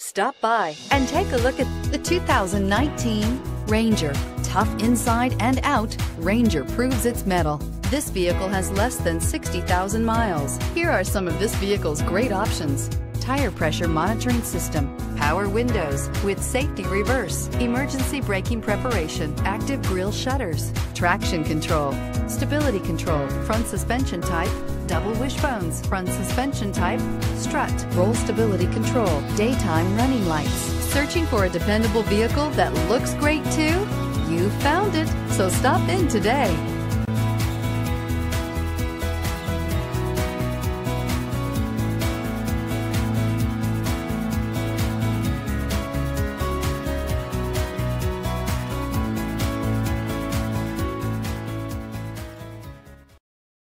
Stop by and take a look at the 2019 Ranger. Tough inside and out, Ranger proves its metal. This vehicle has less than 60,000 miles. Here are some of this vehicle's great options. Tire pressure monitoring system, power windows with safety reverse, emergency braking preparation, active grille shutters, traction control, stability control, front suspension type, double wishbones, front suspension type, strut, roll stability control, daytime running lights. Searching for a dependable vehicle that looks great too? You found it, so stop in today.